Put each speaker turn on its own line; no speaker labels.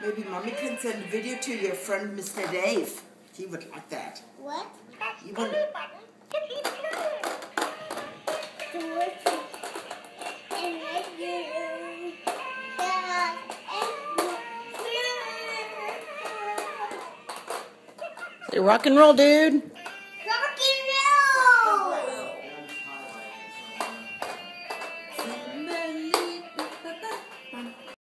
Maybe mommy can send a video to your friend Mr. Dave. He would like that.
What?
You want
Yeah,
rock and roll, dude.